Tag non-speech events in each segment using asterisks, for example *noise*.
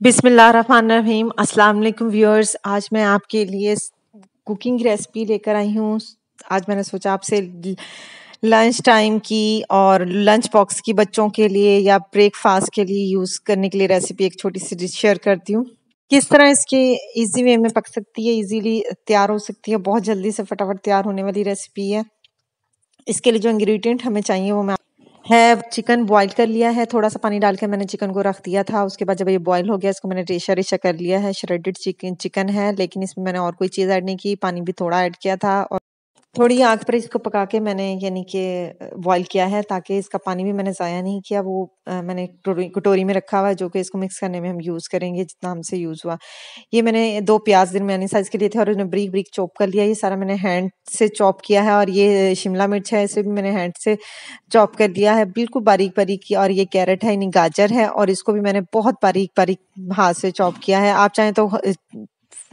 बिस्मिल्लाहिर्रहमानिर्रहीम। अस्सलाम वालेकुम व्यूअर्स। आज मैं आपके लिए कुकिंग रेसिपी लेकर आई हूँ। आज मैंने सोचा आपसे लंच टाइम की और लंच बॉक्स की बच्चों के लिए या ब्रेकफास्ट के लिए यूज़ करने के लिए रेसिपी एक छोटी सी डिश शेयर करती हूँ। किस तरह इसके इजी वे में पक सकती है इजीली तैयार हो सकती है, बहुत जल्दी से फटाफट तैयार होने वाली रेसिपी है। इसके लिए जो इंग्रेडिएंट हमें चाहिए वो मैं है, चिकन बॉईल कर लिया है, थोड़ा सा पानी डाल के मैंने चिकन को रख दिया था, उसके बाद जब ये बॉईल हो गया, इसको मैंने रेशा रेशा कर लिया है श्रेडेड चिकन चिकन है, लेकिन इसमें मैंने और कोई चीज़ ऐड नहीं की, पानी भी थोड़ा ऐड किया था और थोड़ी आग पर इसको पका के मैंने यानी कि बॉईल किया है ताकि इसका पानी भी मैंने ज़ाया नहीं किया। वो आ, मैंने कटोरी में रखा हुआ है जो कि इसको मिक्स करने में हम यूज़ करेंगे जितना हमसे यूज़ हुआ। ये मैंने दो प्याज दिन मैंने साइज़ के लिए थे और उन्हें ब्रिक ब्रिक चॉप कर लिया। ये सारा मैंने हैंड से चॉप किया है और ये शिमला मिर्च है इसे भी मैंने हैंड से चॉप कर लिया है। बिल्कुल बारीक बारीक की और ये कैरेट है यानी गाजर है और इसको भी मैंने बहुत बारीक बारीक हाथ से चॉप किया है। आप चाहें तो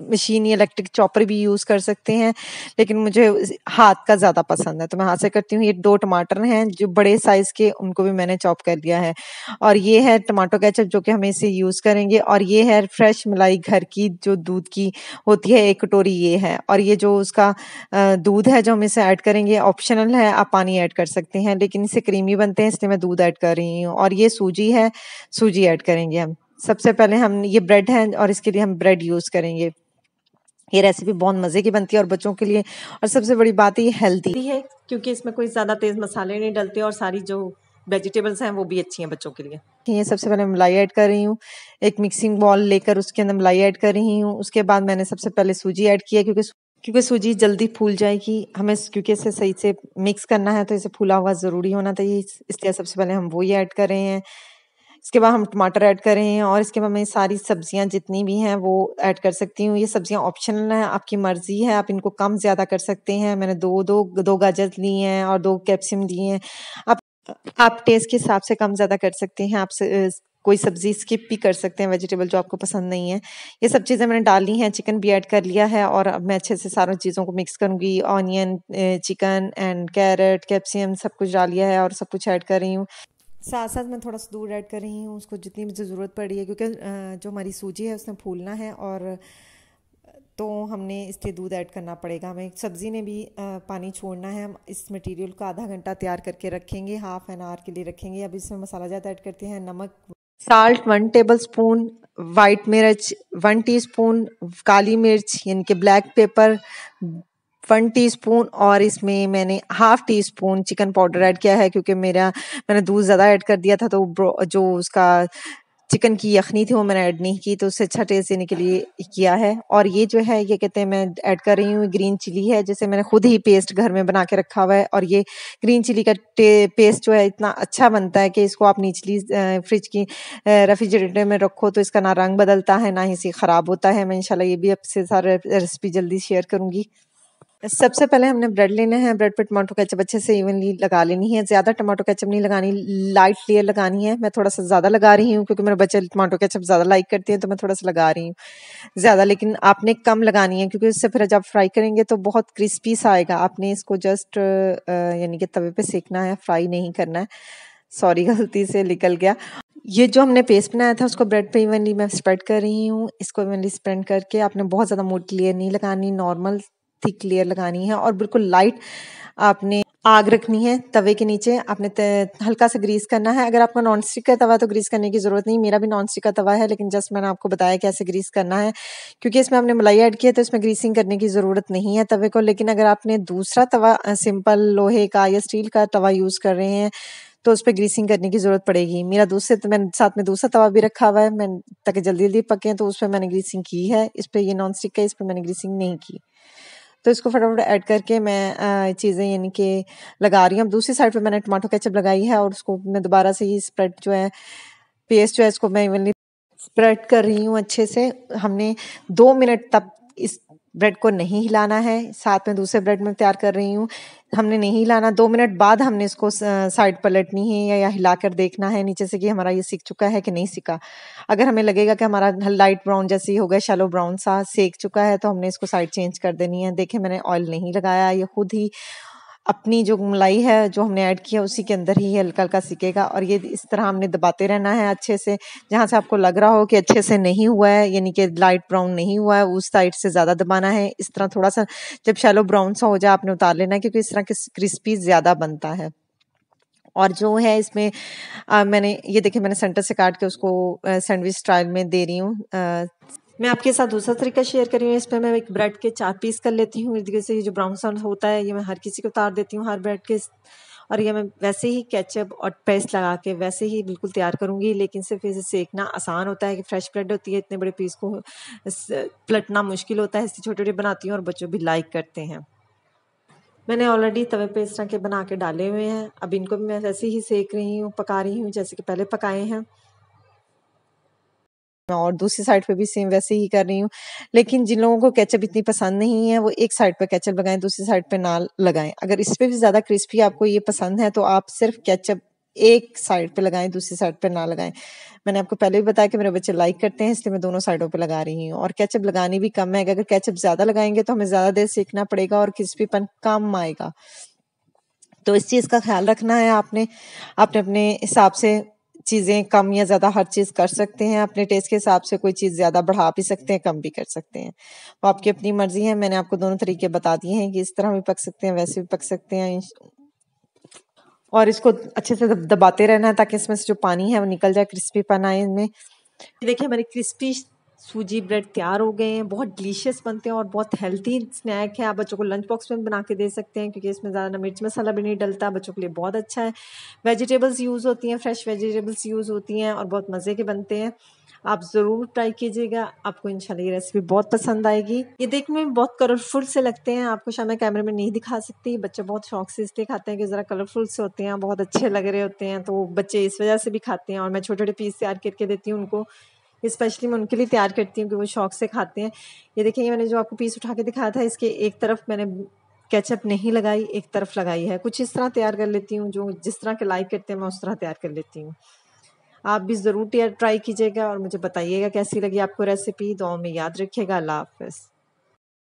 मशीन या इलेक्ट्रिक चॉपर भी यूज़ कर सकते हैं, लेकिन मुझे हाथ का ज़्यादा पसंद है। तो मैं हाथ से करती हूँ। ये दो टमाटर हैं, जो बड़े साइज़ के, उनको भी मैंने चॉप कर लिया है। और ये है टमाटो केचप, जो कि हमें इसे यूज़ करेंगे। और ये है फ्रेश मलाई घर की, जो दूध की होती है, एक कटोरी ये है। और ये जो उसका दूध है, जो हम इसे ऐड करेंगे, ऑप्शनल है, आप पानी ऐड कर सकते हैं। लेकिन इसे क्रीमी बनते हैं, इसलिए मैं दूध ऐड कर रही हूँ। और ये सूजी है, सूजी ऐड करेंगे हम। सबसे पहले हम ये ब्रेड है और इसके लिए हम ब्रेड यूज़ करेंगे। ये रेसिपी बहुत मज़े की बनती है और बच्चों के लिए। और सबसे बड़ी बात ये हेल्दी है क्योंकि इसमें कोई ज़्यादा तेज़ मसाले नहीं डलते और सारी जो वेजिटेबल्स हैं वो भी अच्छी हैं बच्चों के लिए। ये सबसे पहले मलाई ऐड कर रही हूँ। एक मिक्सिंग बॉल लेकर उसके अंदर मलाई ऐड कर रही हूँ। उसके बाद मैंने सबसे पहले सूजी ऐड किया क्योंकि क्योंकि सूजी जल्दी फूल जाएगी। हमें क्योंकि इसे सही से मिक्स करना है तो इसे फूला हुआ ज़रूरी होना चाहिए। इसलिए सबसे पहले हम वही ऐड कर रहे हैं। इसके बाद हम टमाटर ऐड कर रहे हैं और इसके बाद मैं सारी सब्ज़ियाँ जितनी भी हैं वो ऐड कर सकती हूँ। ये सब्ज़ियाँ ऑप्शनल हैं, आपकी मर्ज़ी है, आप इनको कम ज़्यादा कर सकते हैं। मैंने दो दो दो गाजर ली हैं और दो कैप्सिम लिए हैं। आप आप टेस्ट के हिसाब से कम ज़्यादा कर सकते हैं, आप कोई सब्ज़ी स्किप भी कर सकते हैं वेजिटेबल जो आपको पसंद नहीं है। ये सब चीज़ें मैंने डाली हैं चिकन भी ऐड कर लिया है और अब मैं अच्छे से सारी चीज़ों को मिक्स करूँगी। Onion chicken and carrot capsicum सब कुछ डाल लिया है और सब कुछ ऐड कर रही हूँ। साथ साथ मैं थोड़ा सा दूध ऐड कर रही हूँ, उसको जितनी मुझे ज़रूरत पड़ी है, क्योंकि जो हमारी सूजी है, उसने फूलना है और तो हमने इसलिए दूध ऐड करना पड़ेगा। हमें सब्ज़ी ने भी पानी छोड़ना है, हम इस मटेरियल को आधा घंटा तैयार करके रखेंगे हाफ़ एन आवर के लिए रखेंगे। अब इसमें मसाला ज़्यादा ऐड करते हैं, नमक salt one tablespoon white मिर्च वन टीस्पून काली मिर्च, यानी कि ब्लैक पेपर वन टीस्पून और इसमें मैंने half teaspoon chicken powder add किया है, क्योंकि मेरा, मैंने दूध ज़्यादा ऐड कर दिया था तो जो उसका चिकन की यखनी थी वो मैंने ऐड नहीं की तो उससे अच्छा टेस्ट देने के लिए किया है। और ये जो है, ये कहते हैं मैं ऐड कर रही हूँ, ग्रीन चिली है, जैसे मैंने खुद ही पेस्ट घर में बना के रखा हुआ है। और ये ग्रीन चिली का पेस्ट जो है, इतना अच्छा बनता है कि इसको आप निचली फ्रिज की रेफ्रिजरेटर में रखो तो इसका ना रंग बदलता है, ना ही इसे ख़राब होता है। मैं इंशाल्लाह ये भी आपसे सारा रेसिपी जल्दी शेयर करूँगी। सबसे पहले हमने ब्रेड लेना है। ब्रेड पे टमाटो केचप अच्छे से इवनली लगा लेनी है। ज़्यादा टमाटो केचप नहीं लगानी लाइट लेयर लगानी है। मैं थोड़ा सा ज़्यादा लगा रही हूँ क्योंकि मेरे बच्चे टमाटो केचप ज़्यादा लाइक करते हैं तो मैं थोड़ा सा लगा रही हूँ। ज़्यादा लेकिन आपने कम लगानी है क्योंकि उससे फिर जब फ्राई करेंगे तो बहुत क्रिस्पी सा आएगा। आपने इसको जस्ट यानी कि तवे पर सेकना है फ्राई नहीं करना है। सॉरी *laughs* गलती से निकल गया। ये जो हमने पेस्ट बनाया था, उसको ब्रेड पे इवनली मैं स्प्रेड कर रही हूँ। इसको इवनली स्प्रेड करके आपने बहुत ज़्यादा मोटी लेयर नहीं लगानी। नॉर्मल थिक लेयर लगानी है और बिल्कुल लाइट आपने आग रखनी है तवे के नीचे। आपने हल्का सा ग्रीस करना है। अगर आपका नॉन स्टिक का तवा तो ग्रीस करने की ज़रूरत नहीं, मेरा भी नॉन स्टिक का तवा है, लेकिन जस्ट मैंने आपको बताया कैसे ग्रीस करना है, क्योंकि इसमें आपने मलाई ऐड किया तो इसमें ग्रीसिंग करने की ज़रूरत नहीं है तवे को। लेकिन अगर आपने दूसरा तवा सिंपल लोहे का या स्टील का तवा यूज़ कर रहे हैं तो उस पर ग्रीसिंग करने की ज़रूरत पड़ेगी। मेरा दूसरे तो मैंने साथ में दूसरा तवा भी रखा हुआ है, मैं ताकि जल्दी जल्दी पके तो उस पर मैंने ग्रीसिंग की है। इस पर ये नॉन स्टिक का, इस पर मैंने ग्रीसिंग नहीं की। तो इसको फटाफट ऐड करके मैं चीज़ें यानी कि लगा रही हूँ। अब दूसरी साइड पे मैंने टमाटो केचप लगाई है और उसको मैं दोबारा से ही स्प्रेड जो है, पेस्ट जो है, इसको मैं इवनली स्प्रेड कर रही हूँ अच्छे से। हमने दो मिनट तक इस ब्रेड को नहीं हिलाना है। साथ में दूसरे ब्रेड में तैयार कर रही हूँ। हमने नहीं हिलाना। दो मिनट बाद हमने इसको साइड पलटनी है या, या हिलाकर देखना है। नीचे से कि हमारा ये सीख चुका है कि नहीं सीखा। अगर हमें लगेगा कि हमारा लाइट ब्राउन जैसी हो गया शेलो ब्राउन सा सेक चुका है तो हमने इसको साइड चेंज कर देनी है। देखे मैंने ऑयल नहीं लगाया ये खुद ही अपनी जो मलाई है जो हमने ऐड किया उसी के अंदर ही हल्का हल्का सीखेगा और ये इस तरह हमने दबाते रहना है अच्छे से जहाँ से आपको लग रहा हो कि अच्छे से नहीं हुआ है यानी कि लाइट ब्राउन नहीं हुआ है उस साइड से ज़्यादा दबाना है। इस तरह थोड़ा सा जब शैलो ब्राउन सा हो जाए आपने उतार लेना है क्योंकि इस तरह के क्रिस्पी ज़्यादा बनता है। और जो है इसमें आ, मैंने ये देखिए मैंने सेंटर से काट के उसको सैंडविच स्टाइल में दे रही हूँ। मैं आपके साथ दूसरा तरीका शेयर कर हूँ। इसमें मैं एक ब्रेड के चार पीस कर लेती हूँ। इर्द से ये जो ब्राउन साउंड होता है, ये मैं हर किसी को उतार देती हूँ, हर ब्रेड के और ये मैं वैसे ही केचप और पेस्ट लगा के वैसे ही बिल्कुल तैयार करूँगी। लेकिन सिर्फ़ इसे सेकना आसान होता है कि फ्रेश ब्रेड होती है, इतने बड़े पीस को पलटना मुश्किल होता है। इससे छोटे छोटे बनाती हूँ और बच्चों भी लाइक करते हैं। मैंने ऑलरेडी तवे पे इस तरह के बना के डाले हुए हैं। अब इनको भी मैं वैसे ही सेक रही हूँ, पका रही हूँ, जैसे कि पहले पकाए हैं। और दूसरी साइड पे भी सेम वैसे ही कर रही हूँ। लेकिन जिन लोगों को केचप इतनी पसंद नहीं है, वो एक साइड पे केचप लगाएँ, दूसरी साइड पे ना लगाएँ। अगर इस पे भी ज़्यादा क्रिस्पी आपको ये पसंद है तो आप सिर्फ़ केचप एक साइड पे लगाएँ, दूसरी साइड पे ना लगाएँ। मैंने आपको पहले भी बताया कि मेरे बच्चे लाइक करते हैं, इसलिए मैं दोनों साइडों पे लगा रही हूँ। और केचप लगानी भी कम है। अगर केचप ज़्यादा लगाएँगे तो हमें ज़्यादा देर सीखना पड़ेगा और क्रिस्पीपन कम आएगा। तो इस चीज़ का ख्याल रखना है आपने। आपने अपने हिसाब से चीज़ें कम या ज़्यादा हर चीज़ कर सकते हैं, अपने टेस्ट के हिसाब से कोई चीज़ ज़्यादा बढ़ा भी सकते हैं, कम भी कर सकते हैं। वो आपकी अपनी मर्ज़ी है, मैंने आपको दोनों तरीके बता दिए हैं कि इस तरह भी पक सकते हैं, वैसे भी पक सकते हैं और इसको अच्छे से दबाते रहना है ताकि इसमें से जो पानी है वो निकल जाए क्रिस्पी पन आए इनमें देखिए, हमारी क्रिस्पी सूजी ब्रेड तैयार हो गए हैं। बहुत डिलीशियस बनते हैं और बहुत हेल्थी स्नैक है। आप बच्चों को लंच बॉक्स में बना के दे सकते हैं क्योंकि इसमें ज़्यादा मिर्च मसाला भी नहीं डलता। बच्चों के लिए बहुत अच्छा है। वेजिटेबल्स यूज़ होती हैं फ्रेश वेजिटेबल्स यूज़ होती हैं और बहुत मज़े के बनते हैं। आप ज़रूर ट्राई कीजिएगा। आपको इंशाल्लाह ये रेसिपी बहुत पसंद आएगी। ये देखने में बहुत कलरफुल से लगते हैं। आपको शायद मैं कैमरे में नहीं दिखा सकती। बच्चे बहुत शौक से इसलिए खाते हैं कि ज़रा कलरफुल से होते हैं, बहुत अच्छे लग रहे होते हैं। तो बच्चे इस वजह से भी खाते हैं और मैं छोटे छोटे पीस तैयार करके देती हूँ उनको। स्पेशली मैं उनके लिए तैयार करती हूँ कि वो शौक से खाते हैं। ये देखिए, मैंने जो आपको पीस उठा के दिखाया था, इसके एक तरफ़ मैंने केचप नहीं लगाई, एक तरफ़ लगाई है। कुछ इस तरह तैयार कर लेती हूँ, जो जिस तरह के लाइक करते हैं, मैं उस तरह तैयार कर लेती हूँ। आप भी ज़रूर ट्राई कीजिएगा और मुझे बताइएगा कैसी लगी आपको रेसिपी दो में याद रखिएगा। अल्लाह हाफ़